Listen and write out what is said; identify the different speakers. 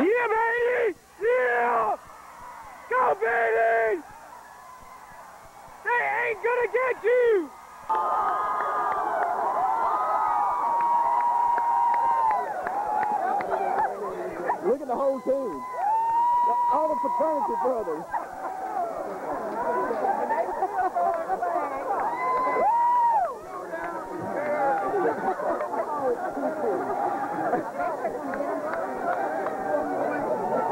Speaker 1: Yeah, baby! Yeah! Go, baby!
Speaker 2: They ain't gonna get you! Look at the whole team. All the fraternity brothers.